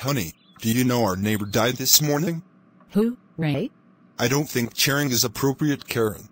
Honey, do you know our neighbor died this morning? Who, Ray? I don't think cheering is appropriate, Karen.